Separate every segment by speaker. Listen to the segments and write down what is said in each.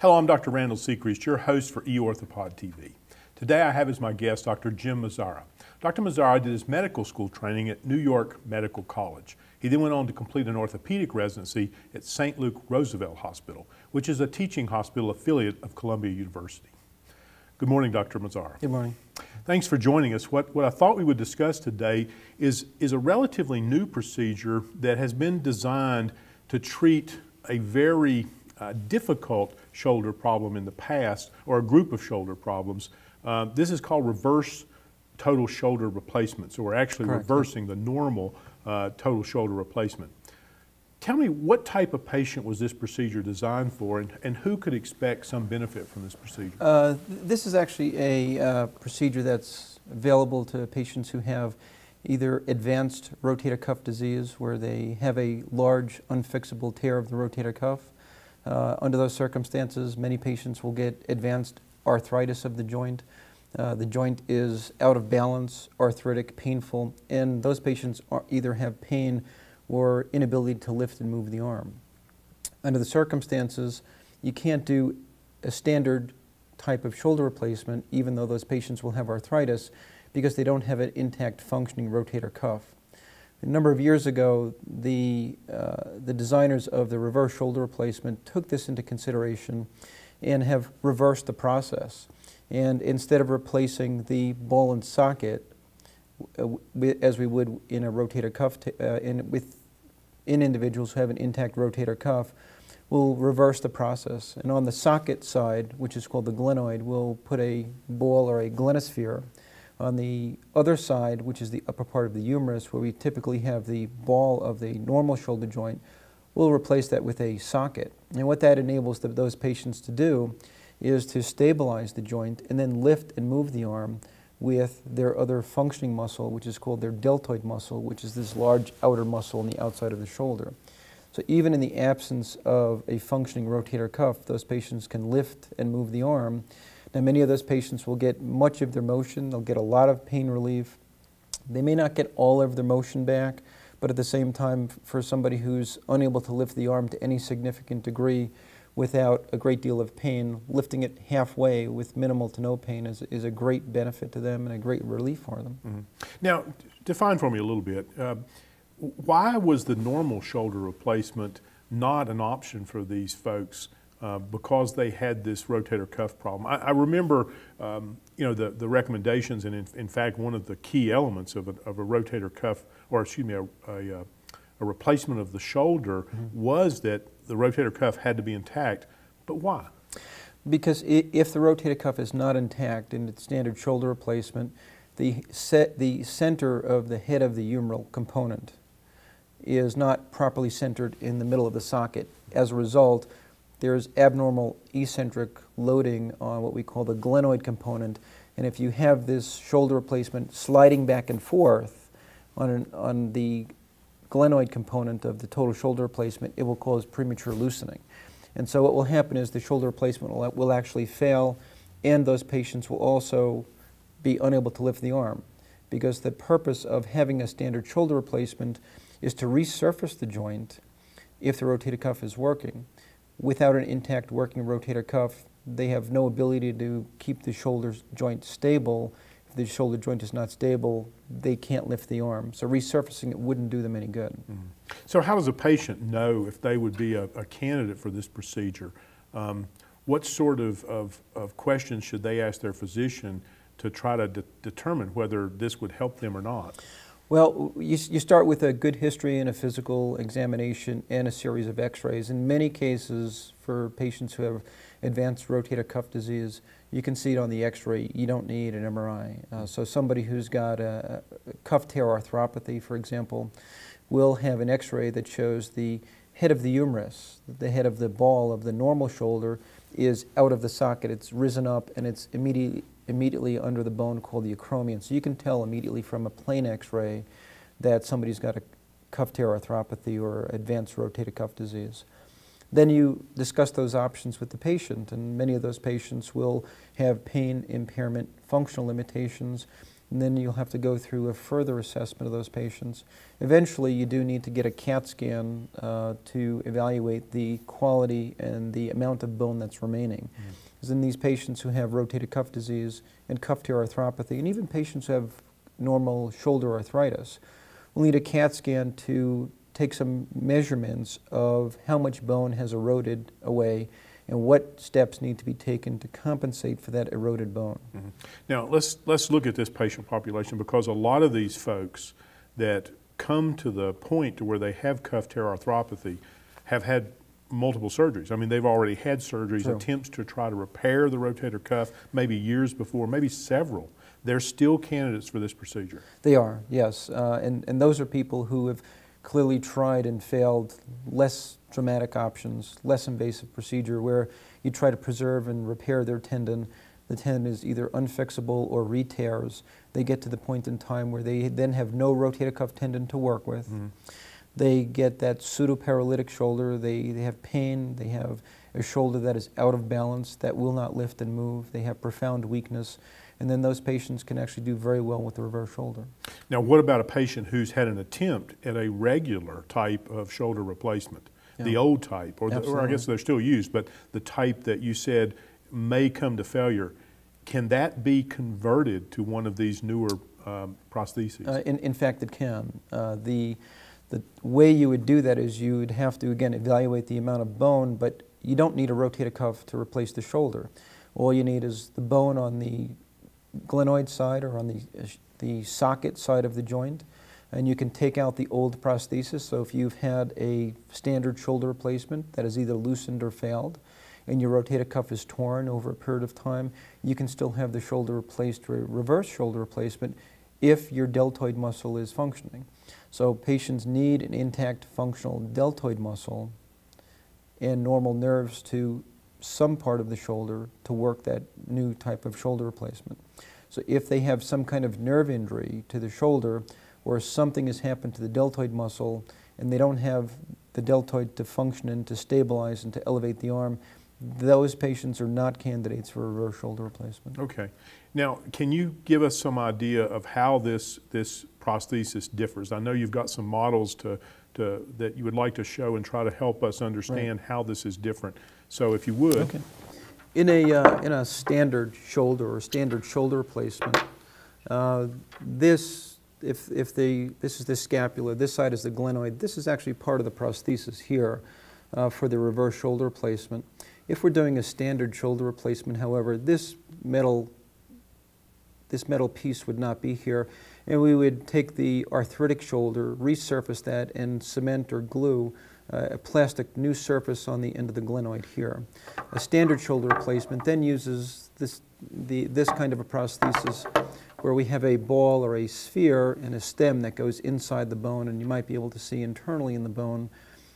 Speaker 1: Hello, I'm Dr. Randale Sechrest, your host for eOrthopod TV. Today I have as my guest Dr. Jim Mazzara. Dr. Mazzara did his medical school training at New York Medical College. He then went on to complete an orthopedic residency at St. Luke Roosevelt Hospital, which is a teaching hospital affiliate of Columbia University. Good morning, Dr. Mazzara.
Speaker 2: Good morning.
Speaker 1: Thanks for joining us. What, what I thought we would discuss today is, is a relatively new procedure that has been designed to treat a very uh, difficult shoulder problem in the past, or a group of shoulder problems. Uh, this is called reverse total shoulder replacement. So we're actually
Speaker 2: Correct.
Speaker 1: reversing the normal uh, total shoulder replacement. Tell me what type of patient was this procedure designed for and, and who could expect some benefit from this procedure?
Speaker 2: Uh, this is actually a uh, procedure that's available to patients who have either advanced rotator cuff disease where they have a large unfixable tear of the rotator cuff. Uh, under those circumstances, many patients will get advanced arthritis of the joint. Uh, the joint is out of balance, arthritic, painful, and those patients are either have pain or inability to lift and move the arm. Under the circumstances, you can't do a standard type of shoulder replacement, even though those patients will have arthritis, because they don't have an intact functioning rotator cuff. A number of years ago, the, uh, the designers of the reverse shoulder replacement took this into consideration and have reversed the process. And instead of replacing the ball and socket, uh, as we would in a rotator cuff, uh, in, with, in individuals who have an intact rotator cuff, we'll reverse the process. And on the socket side, which is called the glenoid, we'll put a ball or a glenosphere. On the other side, which is the upper part of the humerus, where we typically have the ball of the normal shoulder joint, we'll replace that with a socket. And what that enables the, those patients to do is to stabilize the joint and then lift and move the arm with their other functioning muscle, which is called their deltoid muscle, which is this large outer muscle on the outside of the shoulder. So even in the absence of a functioning rotator cuff, those patients can lift and move the arm. Now many of those patients will get much of their motion, they'll get a lot of pain relief. They may not get all of their motion back, but at the same time, for somebody who's unable to lift the arm to any significant degree, without a great deal of pain, lifting it halfway with minimal to no pain is, is a great benefit to them and a great relief for them.
Speaker 1: Mm -hmm. Now, define for me a little bit. Uh, why was the normal shoulder replacement not an option for these folks uh, because they had this rotator cuff problem? I, I remember, um, you know, the, the recommendations, and in, in, fact, one of the key elements of a, of a rotator cuff, or excuse me, a, a, a replacement of the shoulder mm -hmm. was that the rotator cuff had to be intact. But why?
Speaker 2: Because if the rotator cuff is not intact in its standard shoulder replacement, the, set, the center of the head of the humeral component is not properly centered in the middle of the socket. As a result, there's abnormal eccentric loading on what we call the glenoid component. And if you have this shoulder replacement sliding back and forth on, an, on the glenoid component of the total shoulder replacement, it will cause premature loosening. And so what will happen is the shoulder replacement will, will actually fail and those patients will also be unable to lift the arm because the purpose of having a standard shoulder replacement is to resurface the joint if the rotator cuff is working. Without an intact working rotator cuff, they have no ability to keep the shoulder joint stable if the shoulder joint is not stable, they can't lift the arm. So resurfacing it wouldn't do them any good. Mm
Speaker 1: -hmm. So how does a patient know if they would be a, a candidate for this procedure? Um, what sort of, of, of, questions should they ask their physician to try to de determine whether this would help them or not?
Speaker 2: Well, you, you start with a good history and a physical examination and a series of x-rays. In many cases, for patients who have advanced rotator cuff disease, you can see it on the x-ray. You don't need an MRI. Uh, so somebody who's got a, a cuff tear arthropathy, for example, will have an x-ray that shows the head of the humerus, the head of the ball of the normal shoulder is out of the socket. It's risen up and it's immediately, immediately under the bone called the acromion. So you can tell immediately from a plain x-ray that somebody's got a cuff tear arthropathy or advanced rotator cuff disease. Then you discuss those options with the patient, and many of those patients will have pain impairment, functional limitations, and then you'll have to go through a further assessment of those patients. Eventually, you do need to get a CAT scan uh, to evaluate the quality and the amount of bone that's remaining. Because in these patients who have rotator cuff disease and cuff tear arthropathy, and even patients who have normal shoulder arthritis, we'll need a CAT scan to take some measurements of how much bone has eroded away and what steps need to be taken to compensate for that eroded bone. Mm-hmm.
Speaker 1: Now, let's, let's look at this patient population because a lot of these folks that come to the point to where they have cuff tear arthropathy have had multiple surgeries. I mean, they've already had surgeries,
Speaker 2: True.
Speaker 1: attempts to try to repair the rotator cuff, maybe years before, maybe several. They're still candidates for this procedure.
Speaker 2: They are, yes. Uh, and, and those are people who have clearly tried and failed less dramatic options, less invasive procedure where you try to preserve and repair their tendon. The tendon is either unfixable or re-tears. They get to the point in time where they then have no rotator cuff tendon to work with. They get that pseudo-paralytic shoulder. They, they have pain. They have a shoulder that is out of balance, that will not lift and move. They have profound weakness. And then those patients can actually do very well with the reverse shoulder.
Speaker 1: Now, what about a patient who's had an attempt at a regular type of shoulder replacement? The old type, or, the, or I guess they're still used, but the type that you said may come to failure. Can that be converted to one of these newer um, prostheses?
Speaker 2: Uh, in, in fact, it can. Uh, the, the way you would do that is you would have to, again, evaluate the amount of bone, but you don't need a rotator cuff to replace the shoulder. All you need is the bone on the glenoid side or on the, uh, the socket side of the joint, and you can take out the old prosthesis. So if you've had a standard shoulder replacement that is either loosened or failed, and your rotator cuff is torn over a period of time, you can still have the shoulder replaced or reverse shoulder replacement if your deltoid muscle is functioning. So patients need an intact functional deltoid muscle and normal nerves to some part of the shoulder to work that new type of shoulder replacement. So if they have some kind of nerve injury to the shoulder or something has happened to the deltoid muscle and they don't have the deltoid to function and to stabilize and to elevate the arm, those patients are not candidates for reverse shoulder replacement.
Speaker 1: Okay. Now, can you give us some idea of how this, this prosthesis differs? I know you've got some models to, to, that you would like to show and try to help us understand how this is different. So if you would.
Speaker 2: Okay. In a, uh, in a standard shoulder or standard shoulder replacement, uh, this, if, if the, this is the scapula, this side is the glenoid, this is actually part of the prosthesis here uh, for the reverse shoulder replacement. If we're doing a standard shoulder replacement, however, this metal, this metal piece would not be here, and we would take the arthritic shoulder, resurface that, and cement or glue uh, a plastic new surface on the end of the glenoid here. A standard shoulder replacement then uses this, the, this kind of a prosthesis where we have a ball or a sphere and a stem that goes inside the bone, and you might be able to see internally in the bone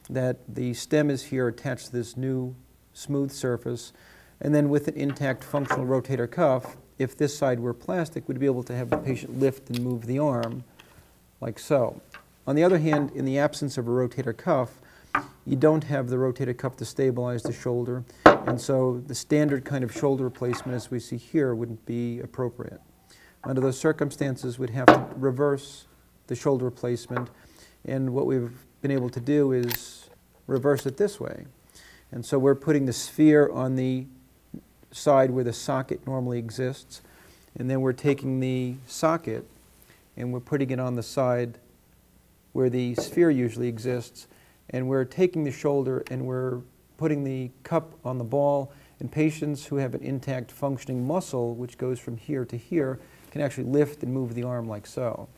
Speaker 2: that the stem is here attached to this new smooth surface, and then with an intact functional rotator cuff, if this side were plastic, we'd be able to have the patient lift and move the arm like so. On the other hand, in the absence of a rotator cuff, you don't have the rotator cuff to stabilize the shoulder, and so the standard kind of shoulder replacement as we see here wouldn't be appropriate. Under those circumstances, we'd have to reverse the shoulder replacement, and what we've been able to do is reverse it this way. And so we're putting the sphere on the side where the socket normally exists, and then we're taking the socket and we're putting it on the side where the sphere usually exists, and we're taking the shoulder and we're putting the cup on the ball, and patients who have an intact functioning muscle, which goes from here to here, can actually lift and move the arm like so.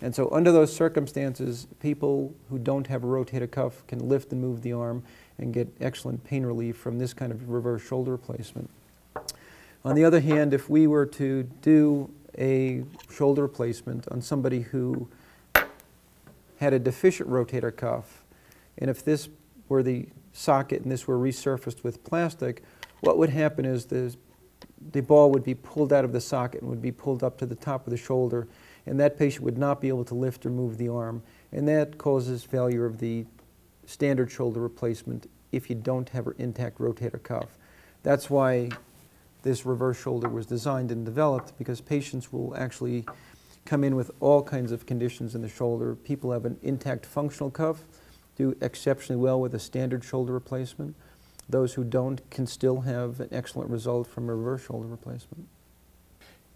Speaker 2: And so under those circumstances, people who don't have a rotator cuff can lift and move the arm and get excellent pain relief from this kind of reverse shoulder replacement. On the other hand, if we were to do a shoulder replacement on somebody who had a deficient rotator cuff, and if this were the socket and this were resurfaced with plastic, what would happen is the, the ball would be pulled out of the socket and would be pulled up to the top of the shoulder, and that patient would not be able to lift or move the arm, and that causes failure of the standard shoulder replacement if you don't have an intact rotator cuff. That's why this reverse shoulder was designed and developed because patients will actually come in with all kinds of conditions in the shoulder. People have an intact functional cuff, do exceptionally well with a standard shoulder replacement. Those who don't can still have an excellent result from a reverse shoulder replacement.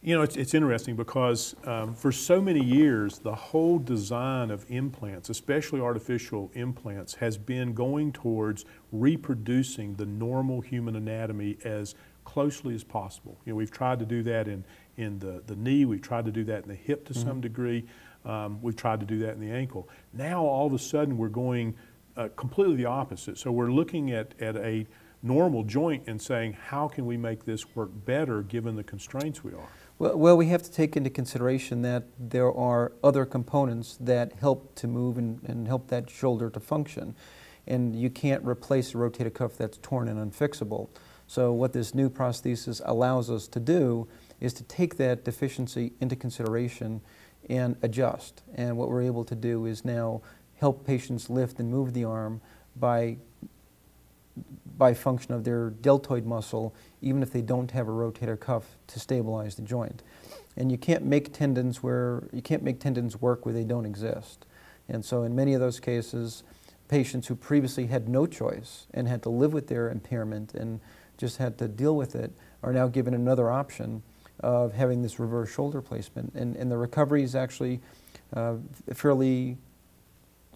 Speaker 1: You know, it's, it's interesting because um, for so many years, the whole design of implants, especially artificial implants, has been going towards reproducing the normal human anatomy as closely as possible. You know, we've tried to do that in, in the, the knee, we've tried to do that in the hip to mm-hmm. some degree, um, we've tried to do that in the ankle. Now, all of a sudden, we're going uh, completely the opposite. So, we're looking at, at a normal joint and saying, how can we make this work better given the constraints we are?
Speaker 2: Well, well, we have to take into consideration that there are other components that help to move and, and help that shoulder to function. And you can't replace a rotator cuff that's torn and unfixable. So what this new prosthesis allows us to do is to take that deficiency into consideration and adjust. And what we're able to do is now help patients lift and move the arm by by function of their deltoid muscle, even if they don't have a rotator cuff to stabilize the joint. And you can't make tendons where you can't make tendons work where they don't exist. And so in many of those cases, patients who previously had no choice and had to live with their impairment and just had to deal with it are now given another option of having this reverse shoulder placement. And, and the recovery is actually uh, fairly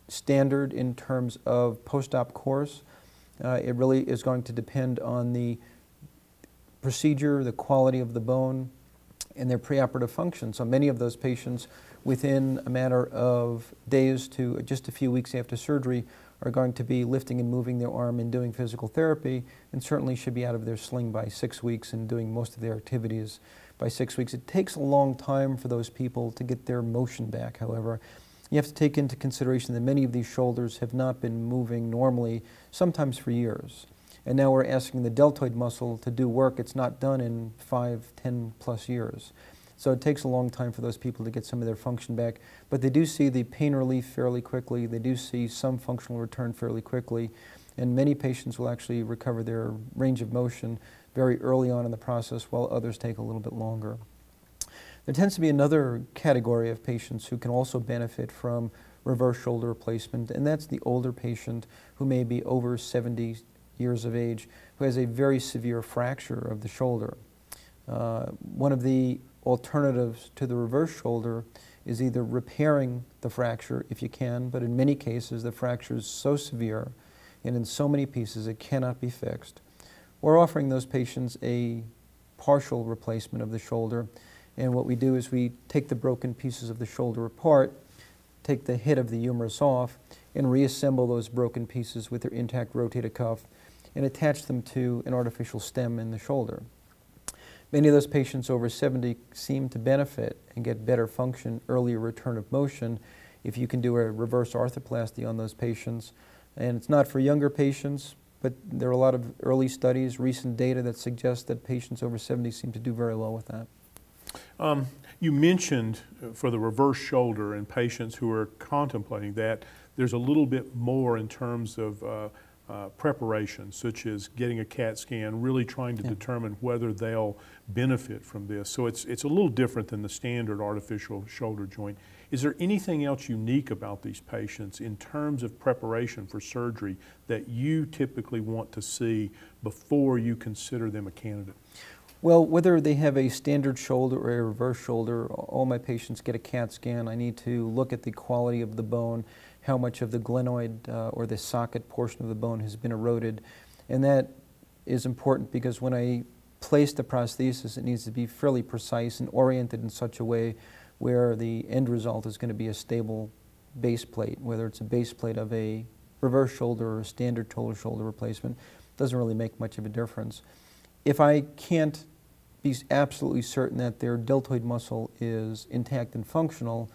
Speaker 2: standard in terms of post-op course. Uh, it really is going to depend on the procedure, the quality of the bone, and their preoperative function. So many of those patients, within a matter of days to just a few weeks after surgery, are going to be lifting and moving their arm and doing physical therapy, and certainly should be out of their sling by six weeks and doing most of their activities by six weeks. It takes a long time for those people to get their motion back, however. You have to take into consideration that many of these shoulders have not been moving normally, sometimes for years. And now we're asking the deltoid muscle to do work it's not done in five, ten plus years. So it takes a long time for those people to get some of their function back. But they do see the pain relief fairly quickly. They do see some functional return fairly quickly. And many patients will actually recover their range of motion very early on in the process, while others take a little bit longer. There tends to be another category of patients who can also benefit from reverse shoulder replacement, and that's the older patient who may be over 70 years of age who has a very severe fracture of the shoulder. Uh, one of the alternatives to the reverse shoulder is either repairing the fracture if you can, but in many cases the fracture is so severe and in so many pieces it cannot be fixed, or offering those patients a partial replacement of the shoulder and what we do is we take the broken pieces of the shoulder apart, take the head of the humerus off, and reassemble those broken pieces with their intact rotator cuff and attach them to an artificial stem in the shoulder. Many of those patients over 70 seem to benefit and get better function, earlier return of motion if you can do a reverse arthroplasty on those patients. And it's not for younger patients, but there are a lot of early studies, recent data that suggest that patients over 70 seem to do very well with that.
Speaker 1: Um, you mentioned uh, for the reverse shoulder in patients who are contemplating that, there's a little bit more in terms of uh, uh, preparation, such as getting a CAT scan, really trying to yeah. determine whether they'll benefit from this. So it's, it's a little different than the standard artificial shoulder joint. Is there anything else unique about these patients in terms of preparation for surgery that you typically want to see before you consider them a candidate?
Speaker 2: Well, whether they have a standard shoulder or a reverse shoulder, all my patients get a CAT scan. I need to look at the quality of the bone, how much of the glenoid uh, or the socket portion of the bone has been eroded. And that is important because when I place the prosthesis, it needs to be fairly precise and oriented in such a way where the end result is going to be a stable base plate, whether it's a base plate of a reverse shoulder or a standard total shoulder replacement, doesn't really make much of a difference. If I can't be absolutely certain that their deltoid muscle is intact and functional,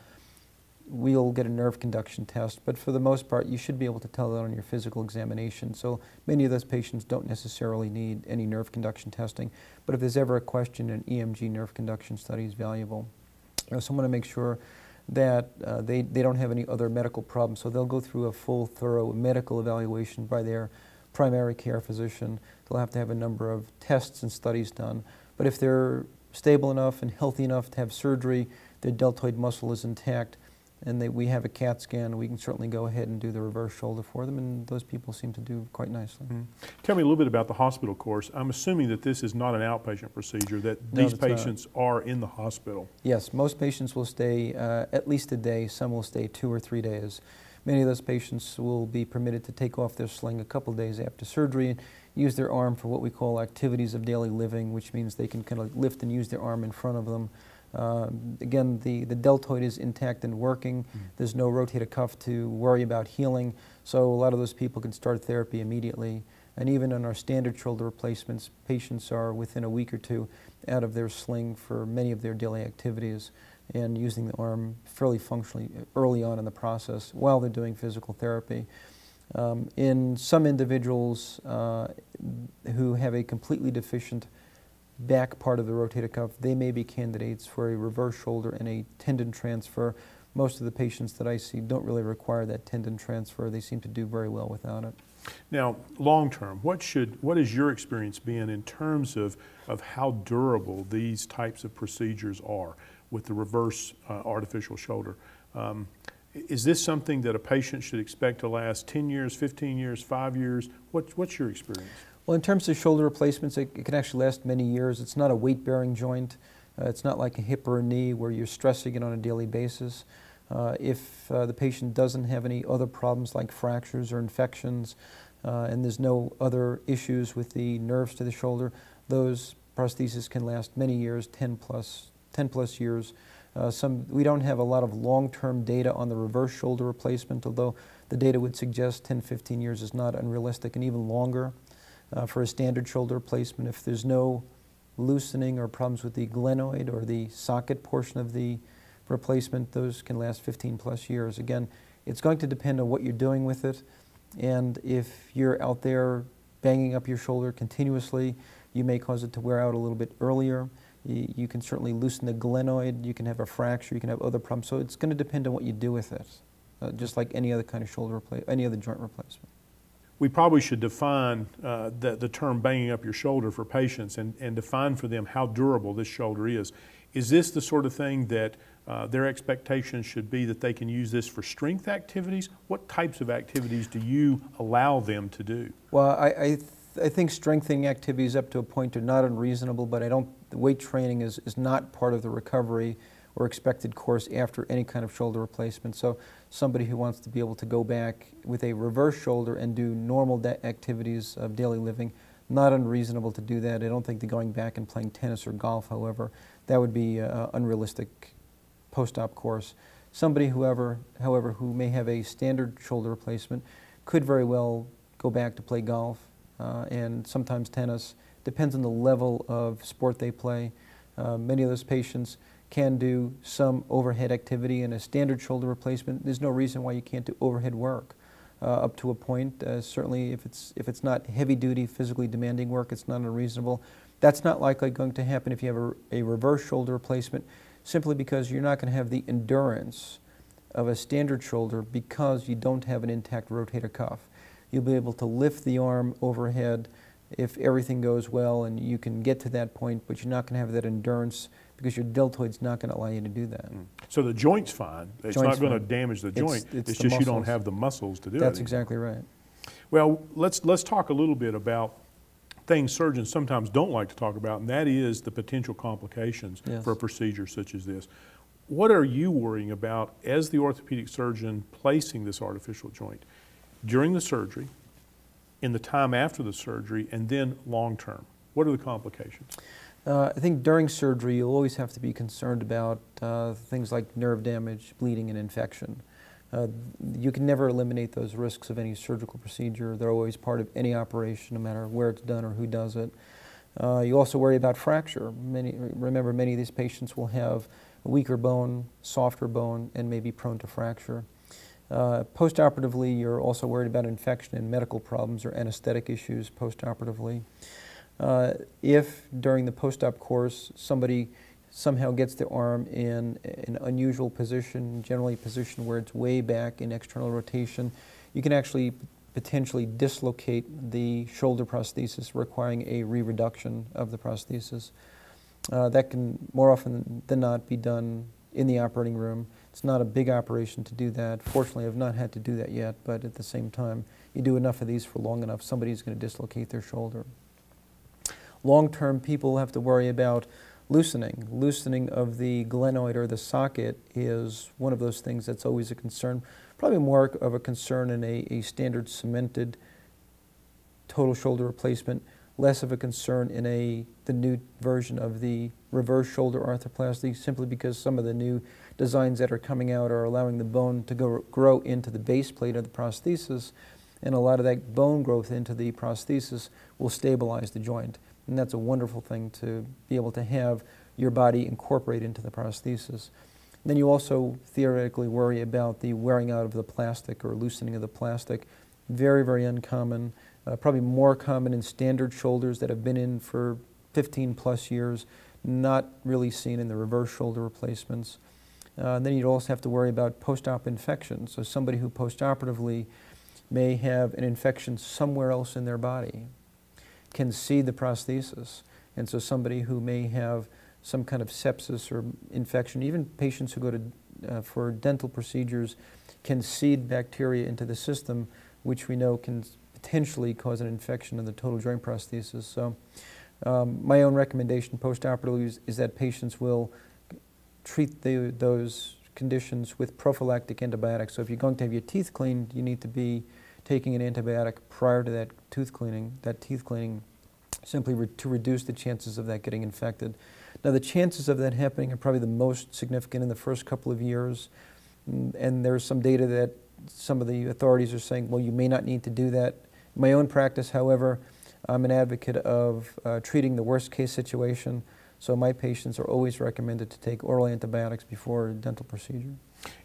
Speaker 2: we'll get a nerve conduction test. But for the most part, you should be able to tell that on your physical examination. So many of those patients don't necessarily need any nerve conduction testing. But if there's ever a question, an EMG nerve conduction study is valuable. You know, so I want to make sure that uh, they, they don't have any other medical problems. So they'll go through a full, thorough medical evaluation by their primary care physician. They'll have to have a number of tests and studies done. But if they're stable enough and healthy enough to have surgery, their deltoid muscle is intact, and they, we have a CAT scan, we can certainly go ahead and do the reverse shoulder for them, and those people seem to do quite nicely.
Speaker 1: Mm. Tell me a little bit about the hospital course. I'm assuming that this is not an outpatient procedure, that
Speaker 2: No,
Speaker 1: these
Speaker 2: it's not.
Speaker 1: patients are in the hospital.
Speaker 2: Yes, most patients will stay uh, at least a day, some will stay two or three days. Many of those patients will be permitted to take off their sling a couple days after surgery and use their arm for what we call activities of daily living, which means they can kind of lift and use their arm in front of them. Um, again, the, the deltoid is intact and working. There's no rotator cuff to worry about healing, so a lot of those people can start therapy immediately. And even on our standard shoulder replacements, patients are within a week or two out of their sling for many of their daily activities and using the arm fairly functionally early on in the process while they're doing physical therapy. Um, in some individuals uh, who have a completely deficient back part of the rotator cuff, they may be candidates for a reverse shoulder and a tendon transfer. Most of the patients that I see don't really require that tendon transfer. They seem to do very well without it.
Speaker 1: Now, long term, what should what has your experience been in terms of of how durable these types of procedures are with the reverse uh, artificial shoulder? Um, is this something that a patient should expect to last 10 years, 15 years, five years? What, what's your experience?
Speaker 2: Well, in terms of shoulder replacements, it, it can actually last many years. It's not a weight-bearing joint. Uh, it's not like a hip or a knee where you're stressing it on a daily basis. Uh, if uh, the patient doesn't have any other problems like fractures or infections, uh, and there's no other issues with the nerves to the shoulder, those prostheses can last many years, 10 plus, 10 plus years. Uh, some, we don't have a lot of long-term data on the reverse shoulder replacement, although the data would suggest 10, 15 years is not unrealistic and even longer uh, for a standard shoulder replacement. If there's no loosening or problems with the glenoid or the socket portion of the replacement, those can last 15 plus years. Again, it's going to depend on what you're doing with it. And if you're out there banging up your shoulder continuously, you may cause it to wear out a little bit earlier. You, can certainly loosen the glenoid, you can have a fracture, you can have other problems. So it's going to depend on what you do with it, uh, just like any other kind of shoulder replacement, any other joint replacement.
Speaker 1: We probably should define uh, the, the term banging up your shoulder for patients and, and define for them how durable this shoulder is. Is this the sort of thing that uh, their expectations should be that they can use this for strength activities? What types of activities do you allow them to do?
Speaker 2: Well, I, I, th I think strengthening activities up to a point are not unreasonable, but I don't, weight training is, is not part of the recovery or expected course after any kind of shoulder replacement. So somebody who wants to be able to go back with a reverse shoulder and do normal activities of daily living, not unreasonable to do that. I don't think that going back and playing tennis or golf, however, that would be uh, unrealistic post-op course. Somebody, whoever, however, who may have a standard shoulder replacement could very well go back to play golf uh, and sometimes tennis. Depends on the level of sport they play. Uh, many of those patients can do some overhead activity and a standard shoulder replacement. There's no reason why you can't do overhead work uh, up to a point. Uh, certainly, if it's if it's not heavy-duty, physically demanding work, it's not unreasonable. That's not likely going to happen if you have a, a reverse shoulder replacement, simply because you're not going to have the endurance of a standard shoulder because you don't have an intact rotator cuff. You'll be able to lift the arm overhead if everything goes well and you can get to that point, but you're not going to have that endurance because your deltoid's not going to allow you to do that. Mm.
Speaker 1: So the joint's fine. It's
Speaker 2: Joint's
Speaker 1: not going to damage the joint.
Speaker 2: it's
Speaker 1: It's
Speaker 2: the
Speaker 1: just you don't have the muscles to do it.
Speaker 2: That's exactly right.
Speaker 1: Well, let's, let's talk a little bit about things surgeons sometimes don't like to talk about, and that is the potential complications
Speaker 2: Yes.
Speaker 1: for a procedure such as this. What are you worrying about as the orthopedic surgeon placing this artificial joint during the surgery, in the time after the surgery, and then long term? What are the complications?
Speaker 2: Uh, I think during surgery, you'll always have to be concerned about uh, things like nerve damage, bleeding, and infection. Uh, you can never eliminate those risks of any surgical procedure. They're always part of any operation, no matter where it's done or who does it. Uh, you also worry about fracture. Many, remember, many of these patients will have weaker bone, softer bone, and may be prone to fracture. Uh, postoperatively, you're also worried about infection and medical problems or anesthetic issues postoperatively. Uh, if during the post-op course somebody somehow gets their arm in an unusual position, generally a position where it's way back in external rotation, you can actually potentially dislocate the shoulder prosthesis, requiring a re-reduction of the prosthesis. Uh, that can more often than not be done in the operating room. It's not a big operation to do that. Fortunately, I've not had to do that yet, but at the same time, you do enough of these for long enough, somebody's going to dislocate their shoulder. Long-term, people have to worry about loosening. Loosening of the glenoid or the socket is one of those things that's always a concern. Probably more of a concern in a, a standard cemented total shoulder replacement, less of a concern in a the new version of the reverse shoulder arthroplasty, simply because some of the new designs that are coming out are allowing the bone to go, grow into the base plate of the prosthesis, and a lot of that bone growth into the prosthesis will stabilize the joint. And that's a wonderful thing to be able to have your body incorporate into the prosthesis. Then you also theoretically worry about the wearing out of the plastic or loosening of the plastic. Very, very uncommon. Uh, probably more common in standard shoulders that have been in for 15 plus years, not really seen in the reverse shoulder replacements. Uh, then you'd also have to worry about post-op infection. So somebody who post-operatively may have an infection somewhere else in their body can see the prosthesis. And so somebody who may have some kind of sepsis or infection, even patients who go to uh, for dental procedures can seed bacteria into the system, which we know can potentially cause an infection in the total joint prosthesis. So um, my own recommendation post-operatively is, is, that patients will treat the, those conditions with prophylactic antibiotics. So if you're going to have your teeth cleaned, you need to be taking an antibiotic prior to that tooth cleaning, that teeth cleaning, simply re to reduce the chances of that getting infected. Now the chances of that happening are probably the most significant in the first couple of years, mm, and there's some data that some of the authorities are saying, well, you may not need to do that my own practice, however, I'm an advocate of uh, treating the worst case situation, so my patients are always recommended to take oral antibiotics before a dental procedure.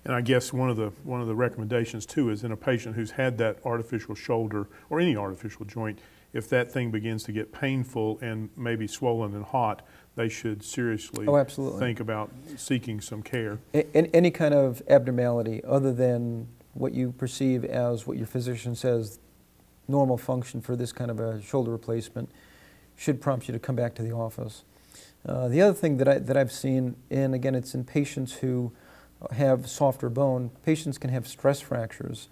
Speaker 1: And I guess one of the one of the recommendations too is in a patient who's had that artificial shoulder or any artificial joint, if that thing begins to get painful and maybe swollen and hot, they should seriously
Speaker 2: oh, absolutely.
Speaker 1: think about seeking some care.
Speaker 2: A any kind of abnormality other than what you perceive as what your physician says normal function for this kind of a shoulder replacement should prompt you to come back to the office. Uh, the other thing that, I, that I've seen, and again, it's in patients who have softer bone, patients can have stress fractures.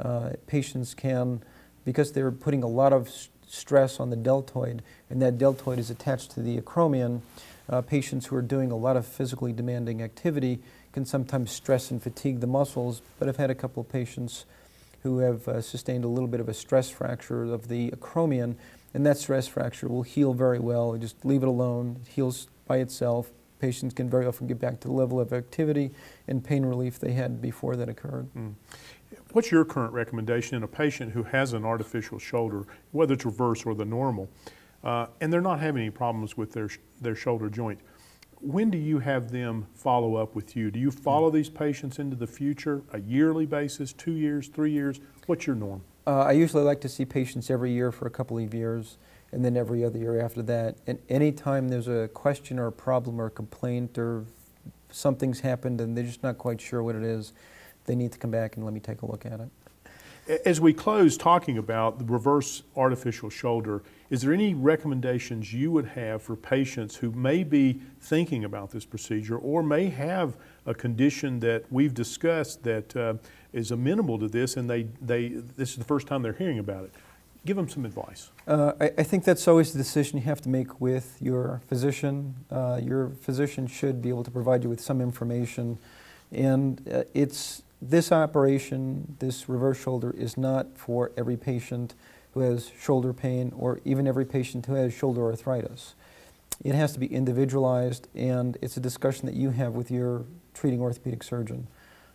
Speaker 2: Uh, patients can, because they're putting a lot of stress on the deltoid, and that deltoid is attached to the acromion, uh, patients who are doing a lot of physically demanding activity can sometimes stress and fatigue the muscles, but I've had a couple of patients who have uh, sustained a little bit of a stress fracture of the acromion, and that stress fracture will heal very well. You just leave it alone, it heals by itself. Patients can very often get back to the level of activity and pain relief they had before that occurred. Mm.
Speaker 1: What's your current recommendation in a patient who has an artificial shoulder, whether it's reverse or the normal, uh, and they're not having any problems with their, their shoulder joint? When do you have them follow up with you? Do you follow these patients into the future, a yearly basis, two years, three years? What's your norm?
Speaker 2: Uh, I usually like to see patients every year for a couple of years and then every other year after that. And anytime there's a question or a problem or a complaint or something's happened and they're just not quite sure what it is, they need to come back and let me take a look at it.
Speaker 1: As we close talking about the reverse artificial shoulder, is there any recommendations you would have for patients who may be thinking about this procedure or may have a condition that we've discussed that uh, is amenable to this and they, they, this is the first time they're hearing about it? Give them some advice.
Speaker 2: Uh, I, I, think that's always the decision you have to make with your physician. Uh, your physician should be able to provide you with some information. And uh, it's this operation, this reverse shoulder, is not for every patient who has shoulder pain or even every patient who has shoulder arthritis. It has to be individualized, and it's a discussion that you have with your treating orthopedic surgeon.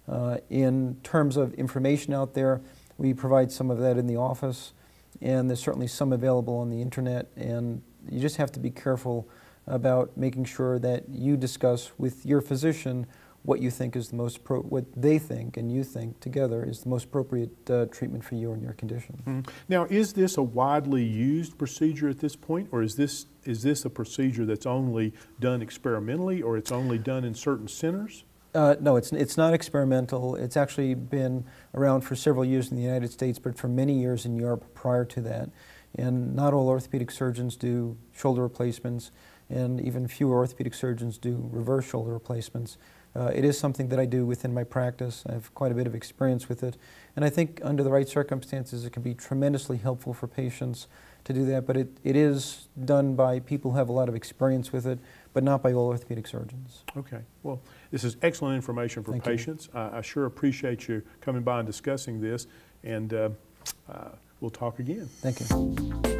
Speaker 2: Uh, in terms of information out there, we provide some of that in the office, and there's certainly some available on the internet, and you just have to be careful about making sure that you discuss with your physician what you think is the most pro what they think and you think together is the most appropriate uh, treatment for you and your condition. Mm.
Speaker 1: Now, is this a widely used procedure at this point, or is this is this a procedure that's only done experimentally, or it's only done in certain centers?
Speaker 2: Uh, no, it's it's not experimental. It's actually been around for several years in the United States, but for many years in Europe prior to that. And not all orthopedic surgeons do shoulder replacements, and even fewer orthopedic surgeons do reverse shoulder replacements. Uh, It is something that I do within my practice. I have quite a bit of experience with it. And I think under the right circumstances, it can be tremendously helpful for patients to do that. But it, it is done by people who have a lot of experience with it, but not by all orthopedic surgeons.
Speaker 1: Okay, well, this is excellent information for
Speaker 2: Thank
Speaker 1: patients. I I sure appreciate you coming by and discussing this, and uh, uh, we'll talk again.
Speaker 2: Thank you.